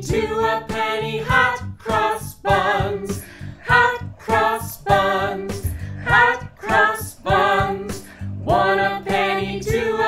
into a penny. Hot cross buns, hot cross buns, hot cross buns. One a penny, two